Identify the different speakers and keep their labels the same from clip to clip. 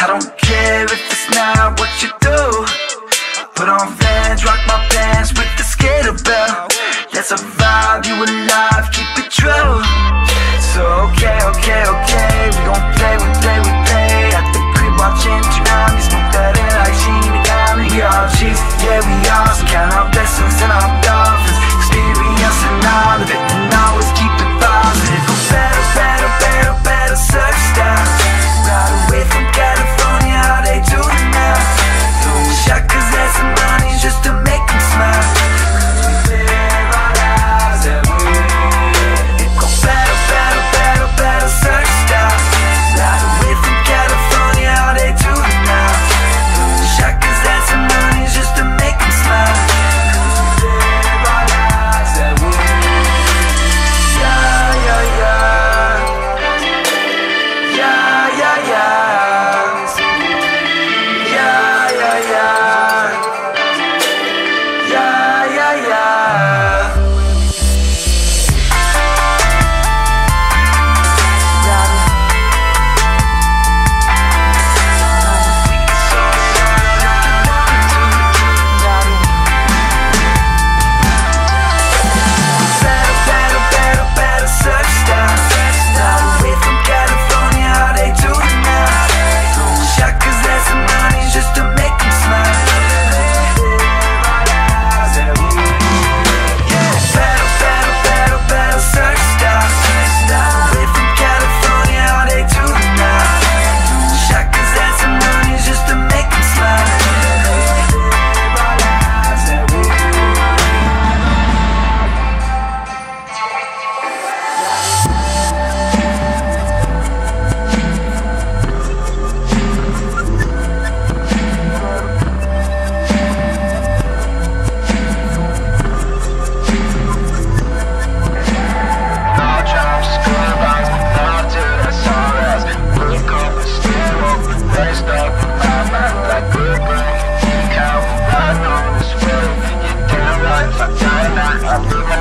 Speaker 1: I don't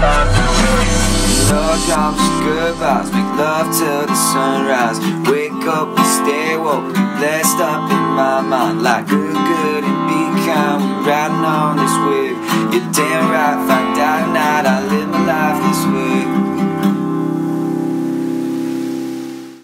Speaker 2: love to good
Speaker 1: vibes, make love till the sunrise. Wake up and stay woke, be blessed up in my mind Like good, good and be? Kind, we riding on this wave You're damn right,